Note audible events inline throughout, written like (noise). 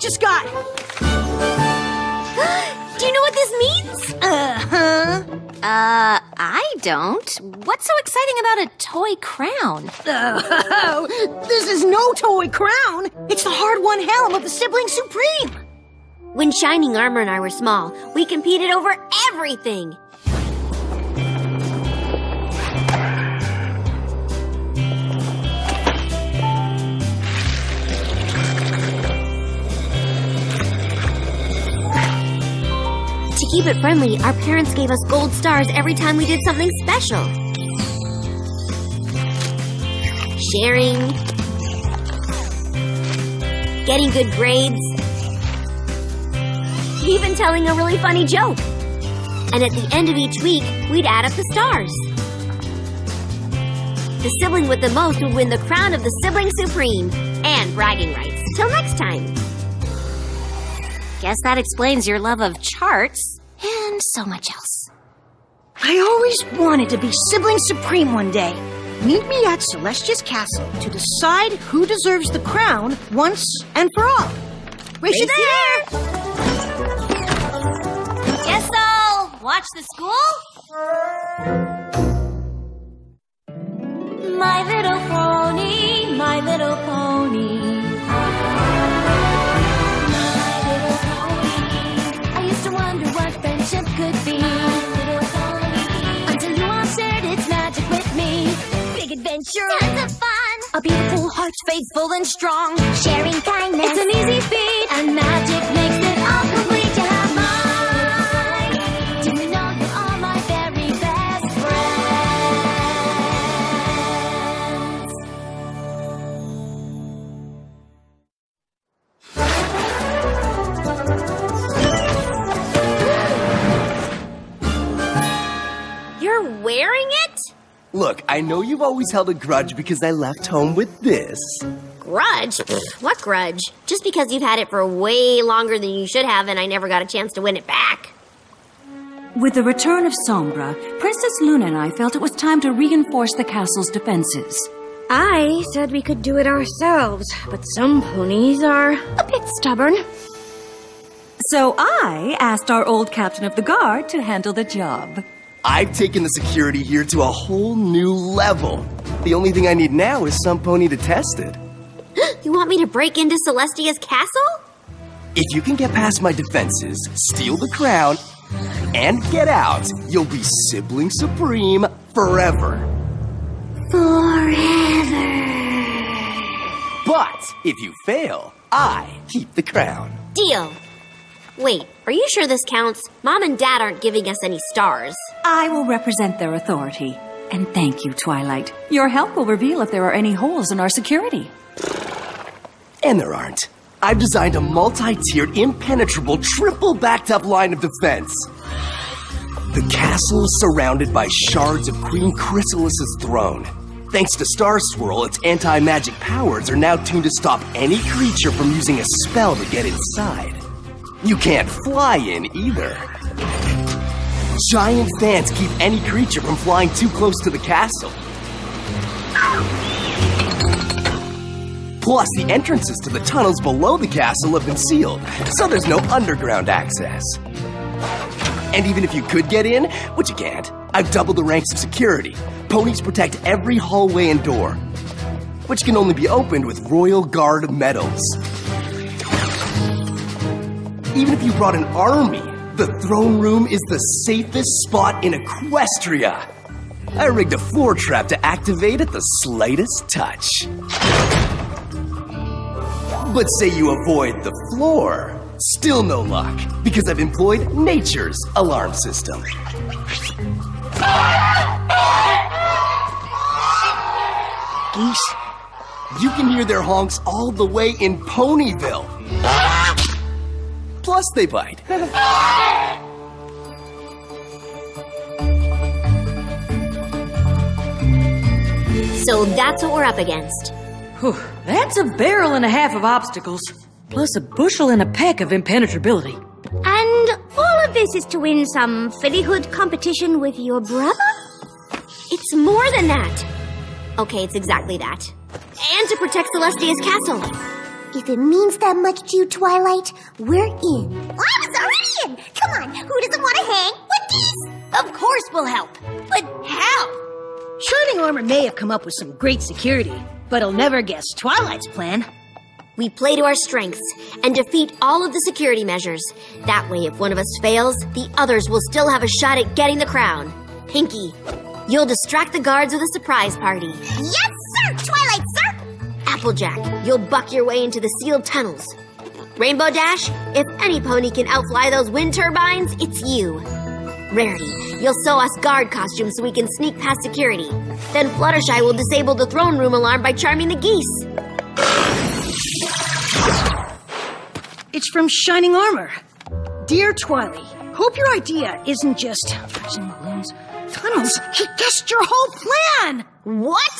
just got? (gasps) Do you know what this means? Uh-huh. Uh, I don't. What's so exciting about a toy crown? (laughs) Oh, this is no toy crown. It's the hard-won helm of the Sibling Supreme. When Shining Armor and I were small, we competed over everything. Keep it friendly, our parents gave us gold stars every time we did something special. Sharing, getting good grades, even telling a really funny joke. And at the end of each week, we'd add up the stars. The sibling with the most would win the crown of the Sibling Supreme and bragging rights. Till next time. Guess that explains your love of charts and so much else. I always wanted to be Sibling Supreme one day. Meet me at Celestia's castle to decide who deserves the crown once and for all. Wish you there! Guess I'll watch the school? Big. Tons of fun. A beautiful heart, faithful and strong. Sharing kindness. It's an easy feat. And magic makes it all complete. You have mine. Do you know you are my very best friends? You're wearing it? Look, I know you've always held a grudge because I left home with this. Grudge? what grudge? Just because you've had it for way longer than you should have and I never got a chance to win it back. With the return of Sombra, Princess Luna and I felt it was time to reinforce the castle's defenses. I said we could do it ourselves, but some ponies are a bit stubborn. So I asked our old captain of the guard to handle the job. I've taken the security here to a whole new level. The only thing I need now is some pony to test it. (gasps) You want me to break into Celestia's castle? If you can get past my defenses, steal the crown, and get out, you'll be sibling supreme forever. Forever. But if you fail, I keep the crown. Deal. Wait, are you sure this counts? Mom and Dad aren't giving us any stars. I will represent their authority. And thank you, Twilight. Your help will reveal if there are any holes in our security. And there aren't. I've designed a multi-tiered, impenetrable, triple backed up line of defense. The castle is surrounded by shards of Queen Chrysalis's throne. Thanks to Star Swirl, its anti-magic powers are now tuned to stop any creature from using a spell to get inside. You can't fly in either. Giant fans keep any creature from flying too close to the castle. Plus, the entrances to the tunnels below the castle have been sealed, so there's no underground access. And even if you could get in, which you can't, I've doubled the ranks of security. Ponies protect every hallway and door, which can only be opened with Royal Guard medals. Even if you brought an army, the throne room is the safest spot in Equestria. I rigged a floor trap to activate at the slightest touch. But say you avoid the floor, still no luck, because I've employed nature's alarm system. Geese, you can hear their honks all the way in Ponyville. Plus, they bite. So that's what we're up against. Whew, that's a barrel and a half of obstacles, plus a bushel and a peck of impenetrability. And all of this is to win some fillyhood competition with your brother? It's more than that. Okay, it's exactly that. And to protect Celestia's castle. If it means that much to you, Twilight, we're in. I was already in! Come on, who doesn't want to hang with these? Of course we'll help. But how? Shining Armor may have come up with some great security, but he'll never guess Twilight's plan. We play to our strengths and defeat all of the security measures. That way, if one of us fails, the others will still have a shot at getting the crown. Pinkie, you'll distract the guards with a surprise party. Yes, sir! Applejack, you'll buck your way into the sealed tunnels. Rainbow Dash, if any pony can outfly those wind turbines, it's you. Rarity, you'll sew us guard costumes so we can sneak past security. Then Fluttershy will disable the throne room alarm by charming the geese. It's from Shining Armor. Dear Twily, hope your idea isn't just balloons, tunnels. He guessed your whole plan. What?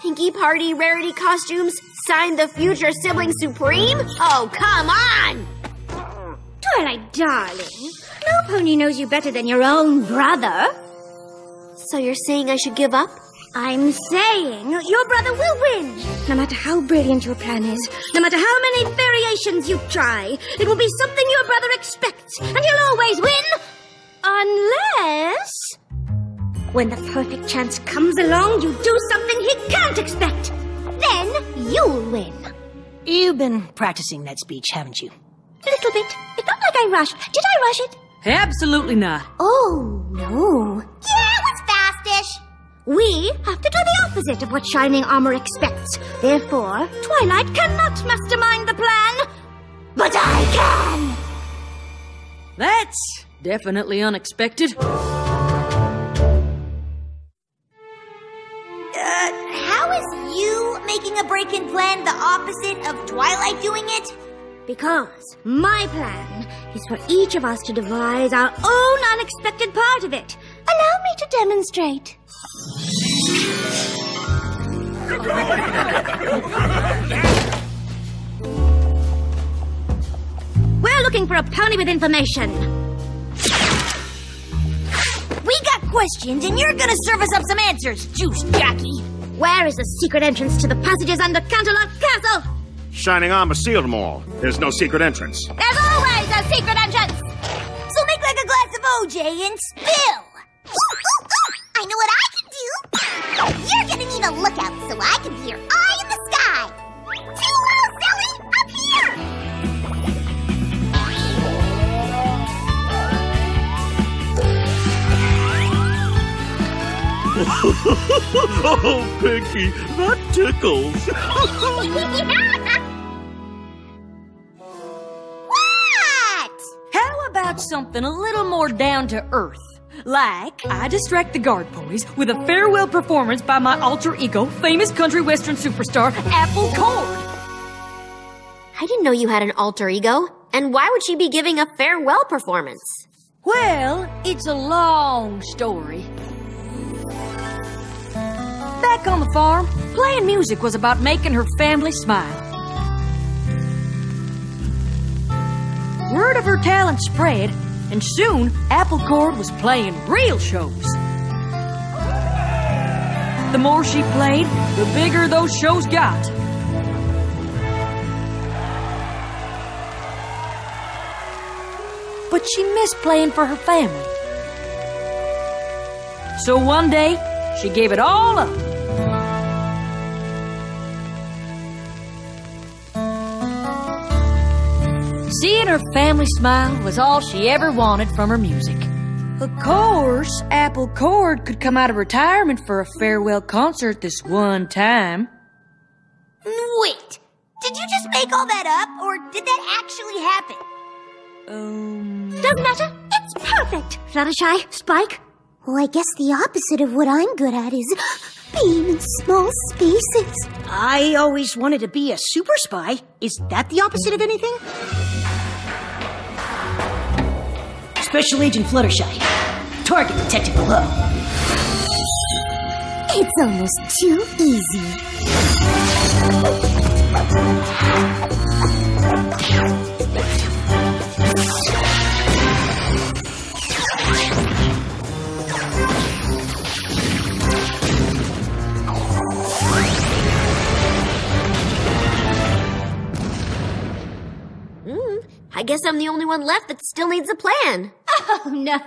Pinkie Party Rarity costumes? Signed the future sibling supreme? Oh, come on! Twilight, darling. No pony knows you better than your own brother. So you're saying I should give up? I'm saying your brother will win. No matter how brilliant your plan is, no matter how many variations you try, it will be something your brother expects, and he'll always win. Unless. When the perfect chance comes along, you do something he can't expect. Then you'll win. You've been practicing that speech, haven't you? A little bit. It felt like I rushed. Did I rush it? Absolutely not. Oh, no. Yeah, it was fastish. We have to do the opposite of what Shining Armor expects. Therefore, Twilight cannot mastermind the plan. But I can! That's definitely unexpected. The opposite of Twilight doing it? Because my plan is for each of us to devise our own unexpected part of it. Allow me to demonstrate. (laughs) We're looking for a pony with information. We got questions, and you're gonna serve us up some answers, Juice Jackie. Where is the secret entrance to the passages under Canterlot Castle? Shining Armor sealed them all. There's no secret entrance. There's always a secret entrance. So make like a glass of OJ and spill. I know what I can do. You're gonna need a lookout so I can be your eye (laughs) oh, Pinkie, that tickles. what? How about something a little more down to earth? Like, I distract the guard ponies with a farewell performance by my alter ego, famous country western superstar, Apple Cord. I didn't know you had an alter ego. And why would she be giving a farewell performance? Well, it's a long story. Back on the farm, playing music was about making her family smile. Word of her talent spread, and soon Apple Cord was playing real shows. The more she played, the bigger those shows got. But she missed playing for her family. So one day, she gave it all up. Seeing her family smile was all she ever wanted from her music. Of course, Apple Cord could come out of retirement for a farewell concert this one time. Wait, did you just make all that up, or did that actually happen? Um. Doesn't matter. It's perfect. Fluttershy, Spike. Well, I guess the opposite of what I'm good at is (gasps) being in small spaces. I always wanted to be a super spy. Is that the opposite of anything? Special Agent Fluttershy. Target detected below. It's almost too easy. Guess I'm the only one left that still needs a plan. (laughs) Oh, no,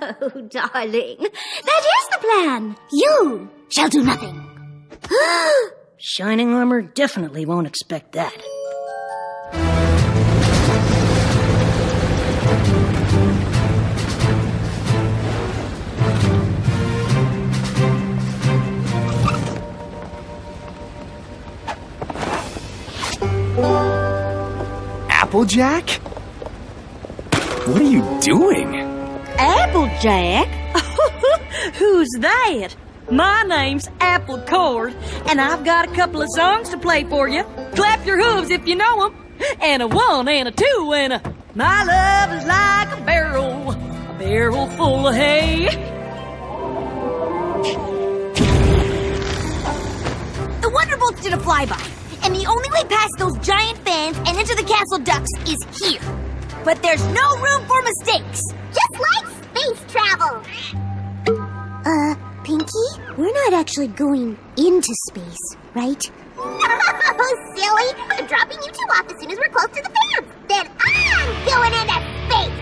darling. That is the plan. You shall do nothing. (gasps) Shining armor definitely won't expect that. Applejack? What are you doing? Applejack? (laughs) Who's that? My name's Apple Cord, and I've got a couple of songs to play for you. Clap your hooves if you know 'em. And a one and a two and a. My love is like a barrel, a barrel full of hay. The Wonderbolts did a flyby, and the only way past those giant fans and into the castle ducts is here. But there's no room for mistakes. Just like space travel. Uh, Pinkie, we're not actually going into space, right? Oh, silly! I'm dropping you two off as soon as we're close to the fans. Then I'm going into space.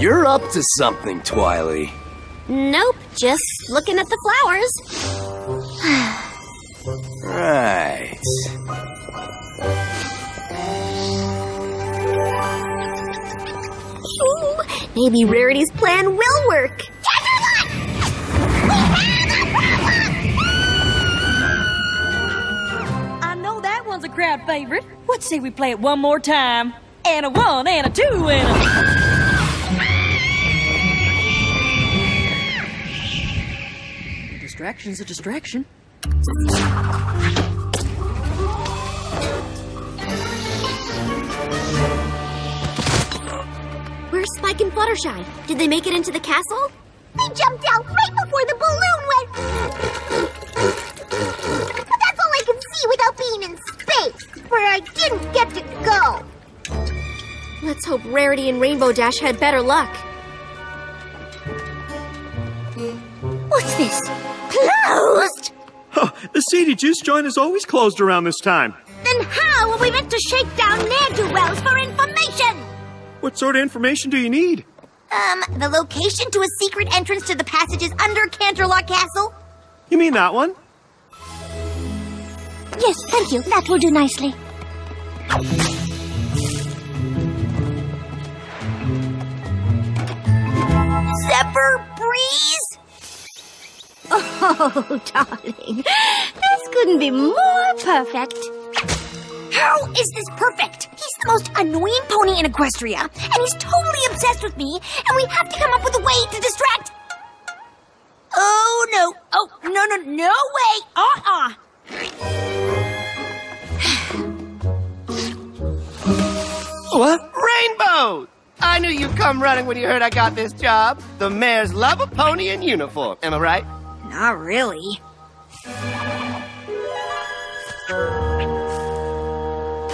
You're up to something, Twily. Nope, just looking at the flowers. Right. Ooh, maybe Rarity's plan will work. I know that one's a crowd favorite. What say we play it one more time? And a one and a two and a. Distraction's a distraction. Where's Spike and Fluttershy? Did they make it into the castle? They jumped out right before the balloon went. But that's all I can see without being in space, where I didn't get to go. Let's hope Rarity and Rainbow Dash had better luck. Seedy juice joint is always closed around this time. Then how are we meant to shake down ne'er-do-wells for information? What sort of information do you need? Um, the location to a secret entrance to the passages under Canterlot Castle? You mean that one? Yes, thank you. That will do nicely. Zephyr Breeze? Oh, (laughs) darling. This couldn't be more perfect. How is this perfect? He's the most annoying pony in Equestria, and he's totally obsessed with me, and we have to come up with a way to distract. Oh, no. Oh, no, no, no way. Uh-uh. What? Rainbow! I knew you'd come running when you heard I got this job. The mayor's love a pony in uniform. Am I right? Not really.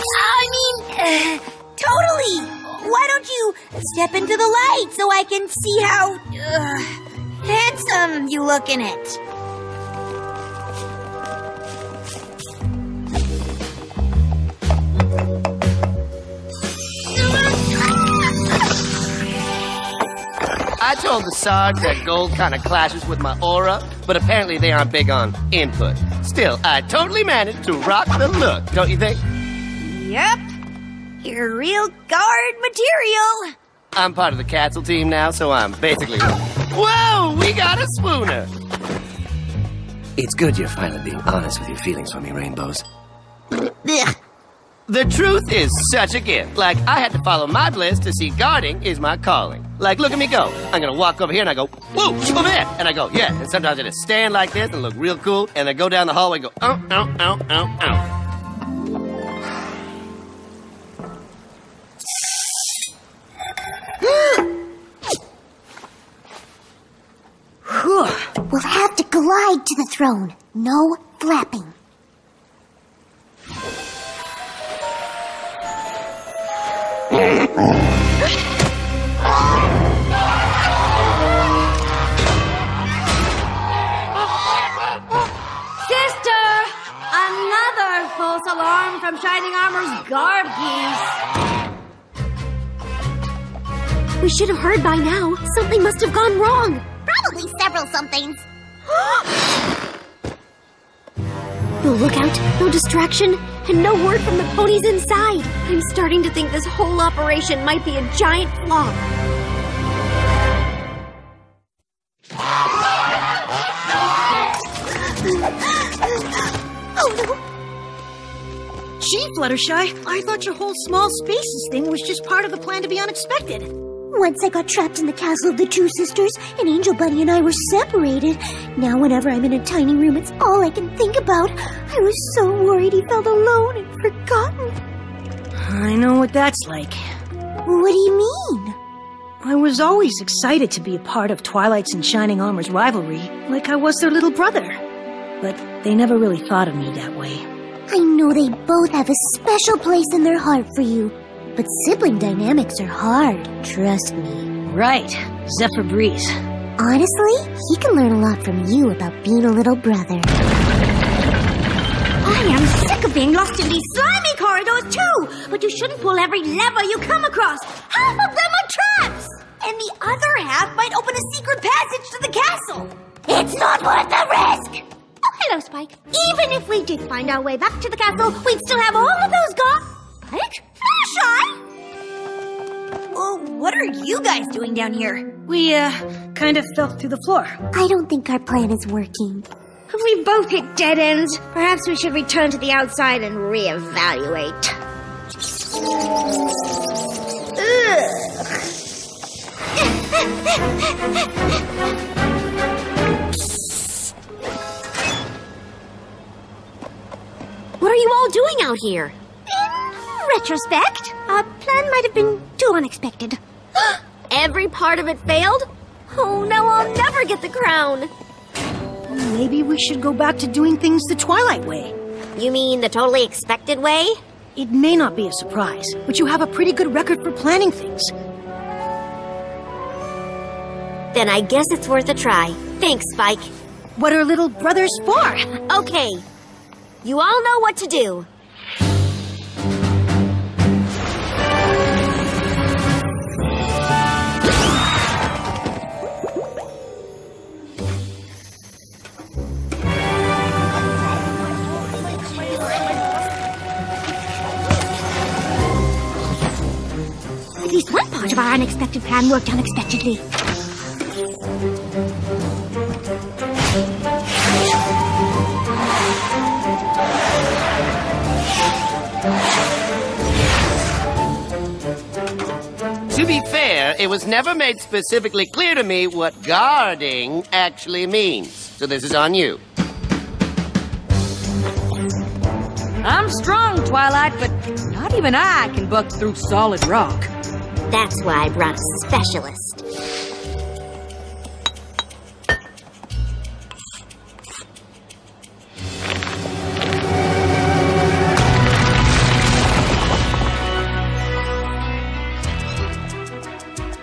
I mean, uh, totally. Why don't you step into the light so I can see how uh, handsome you look in it? I told the Sarge that gold kind of clashes with my aura, but apparently they aren't big on input. Still, I totally managed to rock the look, don't you think? Yep. You're real guard material. I'm part of the Castle team now, so I'm basically. Whoa! We got a swooner! It's good you're finally being honest with your feelings for me, Rainbows. Ugh. The truth is such a gift. Like, I had to follow my bliss to see guarding is my calling. Like, look at me go. I'm gonna walk over here and I go, whoa, over there. And I go, yeah. And sometimes I just stand like this and look real cool. And I go down the hallway and go, ow, ow, ow, ow, ow. We'll have to glide to the throne. No flapping. Sister, another false alarm from Shining Armor's guard geese. We should have heard by now. Something must have gone wrong. Probably several somethings. (gasps) No lookout, no distraction, and no word from the ponies inside. I'm starting to think this whole operation might be a giant flop. Oh, Gee, Fluttershy, I thought your whole small spaces thing was just part of the plan to be unexpected. Once I got trapped in the castle of the two sisters, and Angel Bunny and I were separated. Now, whenever I'm in a tiny room, it's all I can think about. I was so worried he felt alone and forgotten. I know what that's like. What do you mean? I was always excited to be a part of Twilight's and Shining Armor's rivalry, like I was their little brother. But they never really thought of me that way. I know they both have a special place in their heart for you. But sibling dynamics are hard, trust me. Right, Zephyr Breeze. Honestly, he can learn a lot from you about being a little brother. I am sick of being lost in these slimy corridors too! But you shouldn't pull every lever you come across. Half of them are traps! And the other half might open a secret passage to the castle. It's not worth the risk! Oh, hello, Spike. Even if we did find our way back to the castle, we'd still have all of those gone. Spike? Fluttershy? Oh, what are you guys doing down here? We, uh, kind of fell through the floor. I don't think our plan is working. We both hit dead ends. Perhaps we should return to the outside and reevaluate. What are you all doing out here? In retrospect, our plan might have been too unexpected. (gasps) Every part of it failed? Oh, now I'll never get the crown. Maybe we should go back to doing things the Twilight way. You mean the totally expected way? It may not be a surprise, but you have a pretty good record for planning things. Then I guess it's worth a try. Thanks, Spike. What are little brothers for? (laughs) Okay. You all know what to do. At least one part of our unexpected plan worked unexpectedly. To be fair, it was never made specifically clear to me what guarding actually means. So this is on you. I'm strong, Twilight, but not even I can buck through solid rock. That's why I brought a specialist.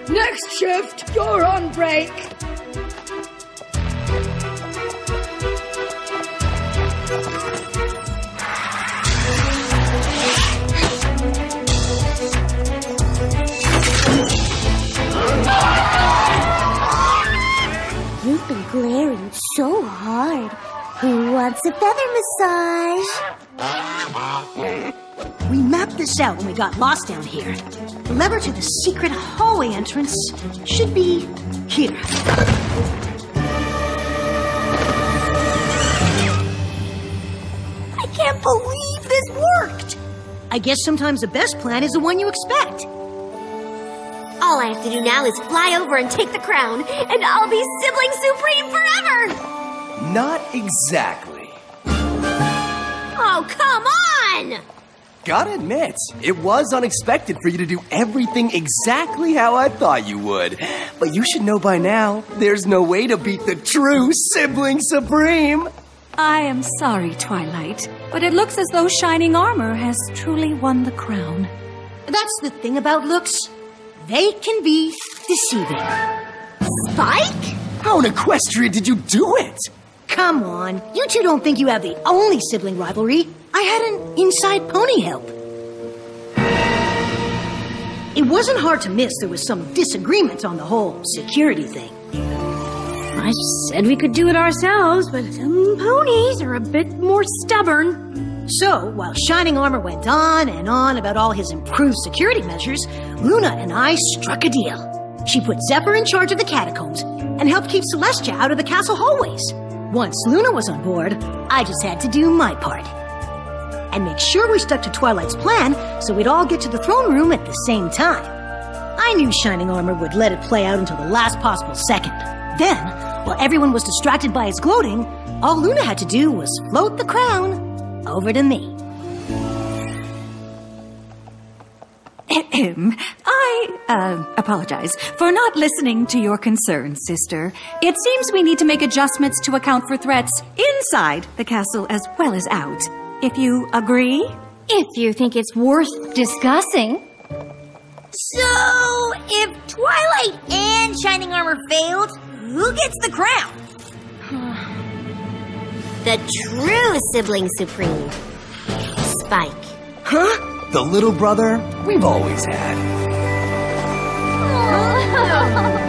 Next shift, you're on break. Wants a feather massage? We mapped this out when we got lost down here. The lever to the secret hallway entrance should be here. I can't believe this worked! I guess sometimes the best plan is the one you expect. All I have to do now is fly over and take the crown, and I'll be sibling supreme forever! Not exactly. Oh, come on! Gotta admit, it was unexpected for you to do everything exactly how I thought you would. But you should know by now, there's no way to beat the true Sibling Supreme. I am sorry, Twilight, but it looks as though Shining Armor has truly won the crown. That's the thing about looks. They can be deceiving. Spike? How in Equestria did you do it? Come on, you two don't think you have the only sibling rivalry. I had an inside pony help. It wasn't hard to miss there was some disagreement on the whole security thing. I said we could do it ourselves, but some ponies are a bit more stubborn. So, while Shining Armor went on and on about all his improved security measures, Luna and I struck a deal. She put Zephyr in charge of the catacombs and helped keep Celestia out of the castle hallways. Once Luna was on board, I just had to do my part. And make sure we stuck to Twilight's plan so we'd all get to the throne room at the same time. I knew Shining Armor would let it play out until the last possible second. Then, while everyone was distracted by its gloating, all Luna had to do was float the crown over to me. Uh, apologize for not listening to your concerns, sister. It seems we need to make adjustments to account for threats inside the castle as well as out. If you agree? If you think it's worth discussing. So, if Twilight and Shining Armor failed, who gets the crown? (sighs) The true sibling supreme. Spike. Huh? The little brother we've always had. 哈哈哈哈。